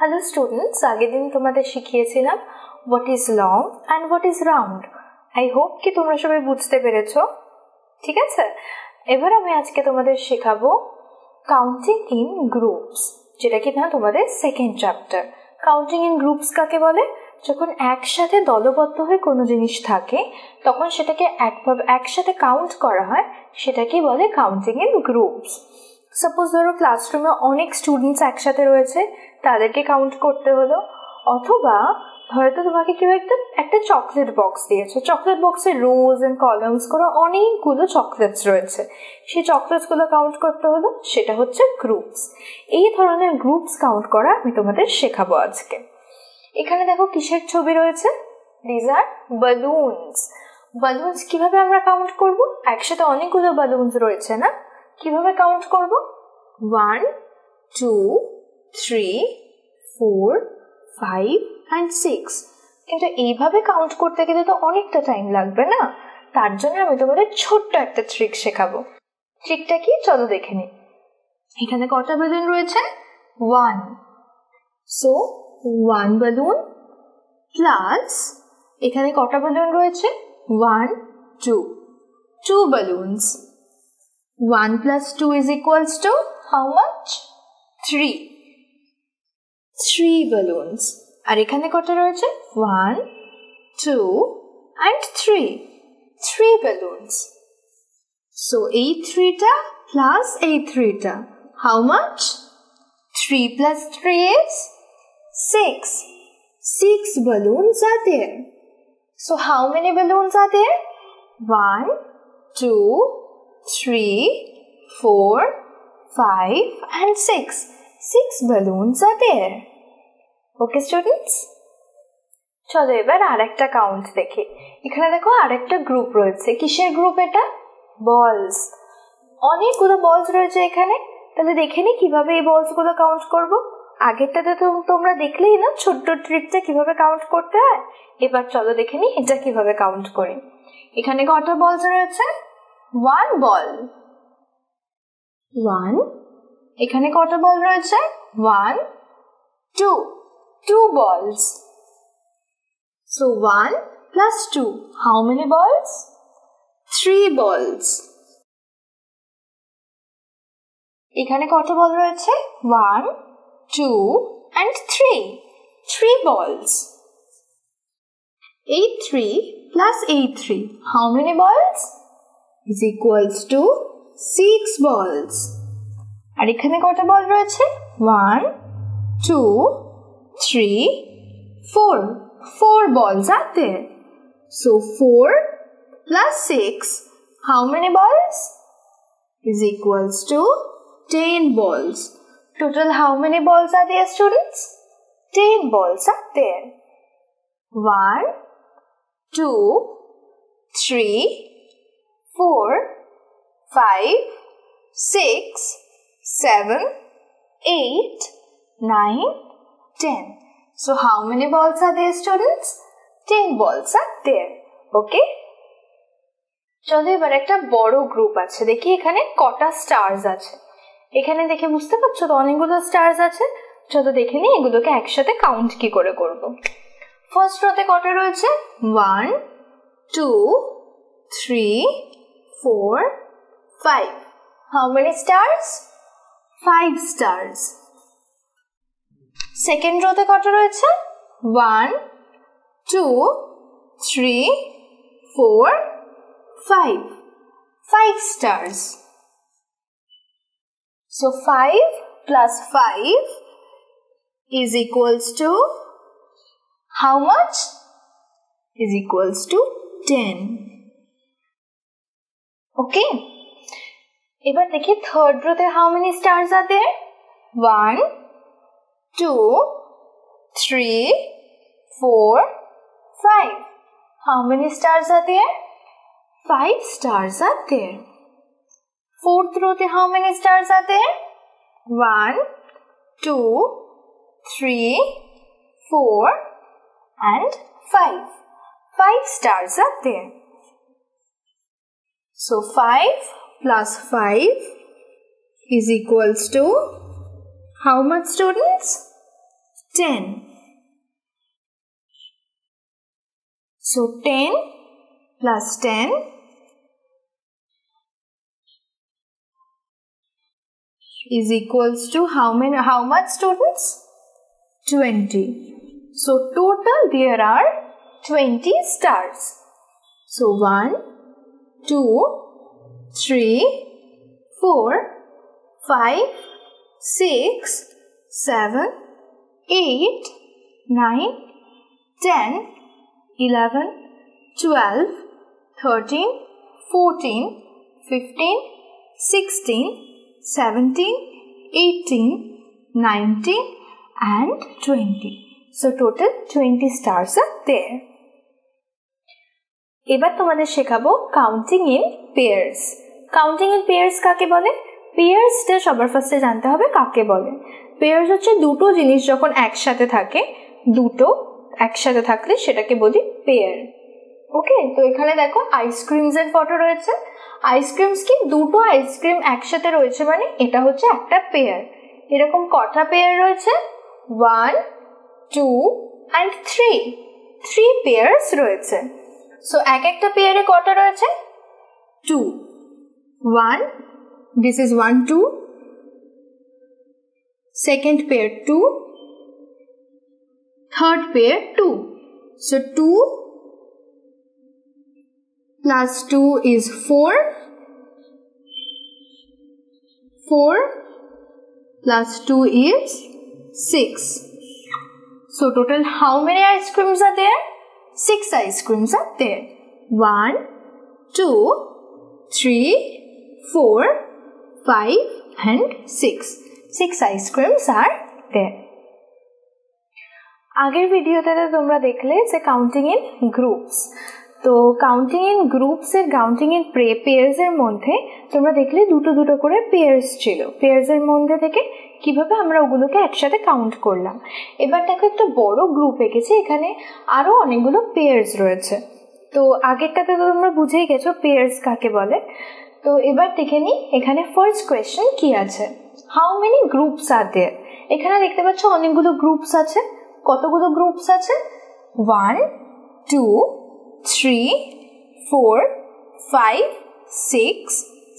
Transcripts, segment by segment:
Hello students আগের দিন তোমাদের শিখিয়েছিলাম what is long and what is round I hope কি তোমরা সবাই বুঝতে পেরেছ ঠিক আছে এবার আমি আজকে তোমাদের শেখাবো কাউন্টিং ইন গ্রুপস যেটা কি না তোমাদের second chapter counting in groups কাকে বলে যখন একসাথে দলবদ্ধ হয়ে কোনো জিনিস থাকে তখন সেটাকে একভাবে একসাথে কাউন্ট করা হয় সেটাকে বলে কাউন্টিং ইন গ্রুপস সাপোজ ধরো ক্লাসরুমে অনেক স্টুডেন্টস একসাথে রয়েছে তাদেরকে কাউন্ট করতে হলো অথবা হয়তো তোমাকে কেউ একটা একটা চকলেট বক্স দিয়েছে চকলেট বক্সে রোজ অ্যান্ড কলমস করে অনেকগুলো চকলেটস রয়েছে সেই চকলেটসগুলো কাউন্ট করতে হলো সেটা হচ্ছে গ্রুপস এই ধরনের গ্রুপস কাউন্ট করা আমি তোমাদের শেখাবো আজকে এখানে দেখো কিসের ছবি রয়েছে দিজ আর বালুনস বালুনস কিভাবে আমরা কাউন্ট করব একসাথে অনেকগুলো বালুনস রয়েছে না কিভাবে কাউন্ট করব one two three four five and six কিন্তু এইভাবে কাউন্ট করতে গেলে তো অনেকটা টাইম লাগবে না তার জন্য আমি তোমাদের ছোট্ট একটা ট্রিক শেখাবো ট্রিকটা কি চলো দেখে নি এখানে কটা বেলুন রয়েছে one so one balloon plus এখানে কটা বেলুন রয়েছে one two two balloons one plus two is equals to how much three three balloons আর এখানে কটা রয়েছে one two and three three balloons so এই থ্রিটা প্লাস এই থ্রিটা how much three plus three is six six balloons are there. So how many balloons are there? One, two, three, four, five, and 6. 6 balloons are there. Okay, students? চলো এবার আর একটা count দেখি এখানে দেখো আর একটা গ্রুপ রয়েছে কিসের গ্রুপ এটা বলস অনেকগুলো বলস রয়েছে এখানে তাহলে দেখে নি কিভাবে এই বলসগুলো কাউন্ট করব আগেরটাতে তো তোমরা দেখলেই না ছোট্ট ট্রিপটা কিভাবে কাউন্ট করতে হয় এবার চলো দেখে নি এটা কিভাবে কাউন্ট করি এখানে কটা বলস রয়েছে ওয়ান বল ওয়ান এখানে কটা বল রয়েছে ওয়ান টু টু বলস so one plus two how many বলস থ্রি বলস এখানে কত বল রয়েছে one two and three three বলস এই থ্রি প্লাস এই থ্রি হাউ মেনি বলস ইজ ইকুয়ালস টু সিক্স বলস আর এখানে কটা বল রয়েছে one two three four four বলস আর there so four plus six how many balls is equals to 10 balls Total how many balls are there students? 10 balls are there. 1, 2, 3, four, five, six, seven, eight, nine, ten. So how many balls are there students? 10 balls are there. Okay? চলো এবার একটা বড় group আছে দেখি এখানে কটা stars আছে এখানে দেখে বুঝতে পারছো তো অনেকগুলো স্টার্স আছে চলো দেখে নিই এগুলোকে একসাথে কাউন্ট কি করে করব ফার্স্ট রোতে কটা রয়েছে one two three four five how many stars five stars second রোতে কটা রয়েছে one two three four five five stars So 5 plus 5 is equals to how much? Is equals to 10. 10 Okay. এবার দেখি third রোতে how many stars are there one two three four five how many stars are there five stars are there Fourth row te how many stars are there? One, two, three, four, and five. Five stars are there. So 5 plus 5 is equals to how much students? 10. So 10 plus 10 is equals to how many how much students? 20. So total there are 20 stars. So 1 two, three, four, five, six, seven, eight, nine, ten, eleven, twelve, thirteen, fourteen, fifteen, sixteen, seventeen, eighteen, nineteen, and 20. So total 20 stars are there. এবার তোমাদের শেখাবো counting in pairs counting in pairs কাকে বলে পেয়ার্সটা সবার ফার্স্টে জানতে হবে কাকে বলে পেয়ার্স হচ্ছে দুটো জিনিস যখন একসাথে থাকে দুটো একসাথে থাকলে সেটাকে বলি পেয়ার ওকে তো এখানে দেখো আইসক্রিমসের ফটো রয়েছে আইসক্রিমস কি দুটো আইসক্রিম একসাথে রয়েছে মানে এটা হচ্ছে একটা পেয়ার এরকম কটা পেয়ার রয়েছে one two and three three pairs রয়েছে সো এক একটা পেয়ারে কটা রয়েছে two one this is one two second pair two third pair two so two plus 2 is 4 4 plus 2 is 6 so total how many ice creams are there 6 ice creams are there 1 2 3 4 5 and 6 6 ice creams are there আগের ভিডিওতে তোমরা দেখলে যে counting in groups তো counting in groups এর counting in pairs এর মধ্যে তোমরা দেখলে দুটো দুটো করে পেয়ার্স ছিল পেয়ার্স এর মধ্যে থেকে কিভাবে আমরা ওগুলোকে একসাথে কাউন্ট করলাম এবার দেখো একটা বড় গ্রুপ এঁকেছি এখানে আরও অনেকগুলো পেয়ার্স রয়েছে তো আগেরটাতে তো তোমরা বুঝেই গেছো পেয়ার্স কাকে বলে তো এবার দেখে নিই এখানে ফার্স্ট কোয়েশ্চেন কি আছে how many groups are there এখানে দেখতে পাচ্ছ অনেকগুলো গ্রুপস আছে কতগুলো গ্রুপস আছে one two three four five six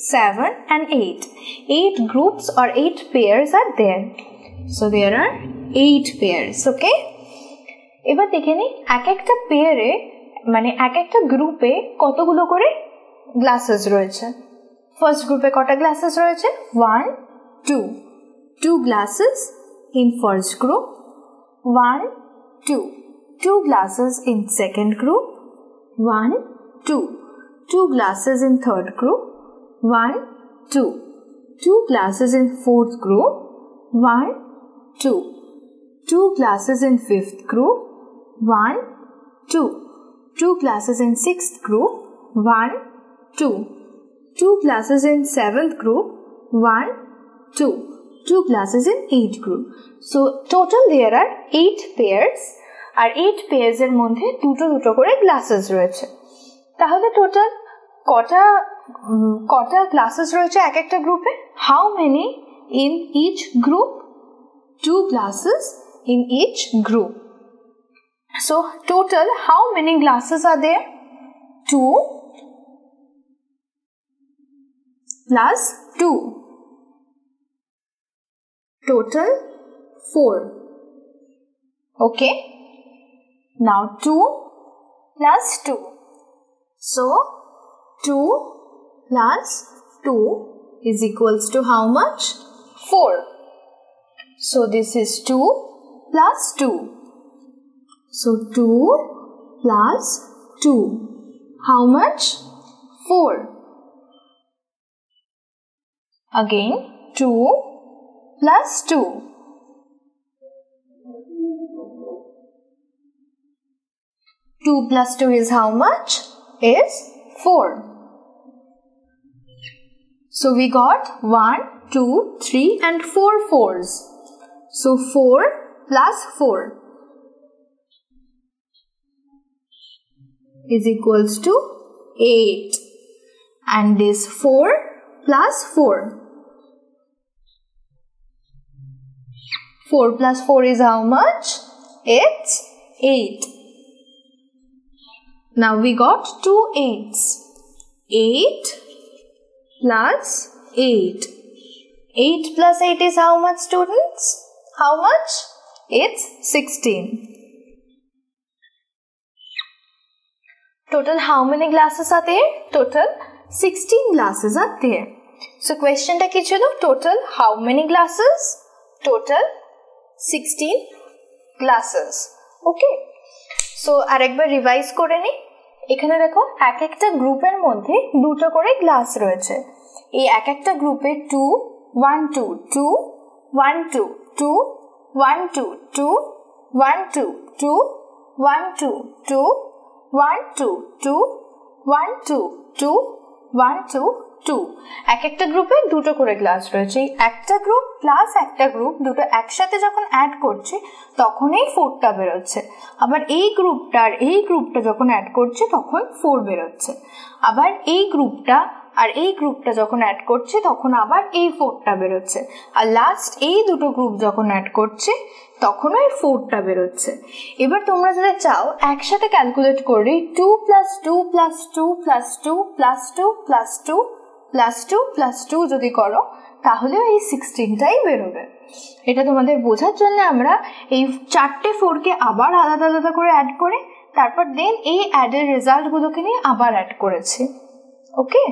7 and 8. 8 groups or 8 pairs are there. So there are 8 pairs, okay? এবার দেখে নিই এক একটা পেয়ারে মানে এক একটা গ্রুপে কতগুলো করে গ্লাসেস রয়েছে ফার্স্ট গ্রুপে কটা গ্লাসেস রয়েছে one two two glasses in first group one two two glasses in second group one two two glasses in third group 1, 2. 2 glasses in fourth group. 1, 2. 2 glasses in fifth group. 1, 2. 2 glasses in sixth group. 1, 2. 2 glasses in seventh group. 1, 2. 2 glasses in eighth group. So total there are 8 pairs আর eight pairs এর মধ্যে দুটো দুটো করে glasses রয়েছে তাহলে total কটা কটা গ্লাসেস রয়েছে এক একটা গ্রুপে how many in each group two glasses in each group so total how many glasses R there two plus two total four okay now 2 plus 2 so 2 plus 2 is equals to how much? 4. So this is 2 plus 2. So 2 plus 2. How much? 4. Again 2 plus 2. Two plus two is how much? Is four. So we got 1, 2, 3 and 4 fours. So 4 plus 4 is equals to 8 and this 4 plus 4. 4 plus 4 is how much? It's 8. Now we got two eights. 8 plus 8. 8 plus 8 is how much students? How much? It's 16. Total how many glasses are there? Total 16 glasses are there. So question টা কি ছিল? Total how many glasses? Total 16 glasses. Okay. So আরেকবার revise করে নিই এখানে দেখো এক একটা গ্রুপের মধ্যে দুটো করে গ্লাস রয়েছে এই এক একটা গ্রুপে two one two two one two two one two two one two two one two two one two two one two two one two two এক একটা গ্রুপে দুটো করে ক্লাস রয়েছে একটা গ্রুপ প্লাস একটা গ্রুপ দুটো একসাথে যখন অ্যাড করছে তখনই ফোরটা বেরোচ্ছে আবার এই গ্রুপটা আর এই গ্রুপটা যখন অ্যাড করছে তখন ফোর বেরোচ্ছে আবার এই গ্রুপটা আর এই গ্রুপটা যখন অ্যাড করছে তখন আবার এই ফোরটা বেরোচ্ছে আর লাস্ট এই দুটো গ্রুপ যখন অ্যাড করছে তখন ওই ফোরটা বেরোচ্ছে এবার তোমরা যদি চাও একসাথে ক্যালকুলেট করি two plus two plus two plus two plus two plus two plus two plus two যদি করো তাহলে এই সিক্সটিনটাই বেরোবে এটা তোমাদের বোঝার জন্য আমরা এই চারটে ফোরকে আবার আলাদা আলাদা করে অ্যাড করে তারপর দেন এই অ্যাডের রেজাল্টগুলোকে নিয়ে আবার অ্যাড করেছি ওকে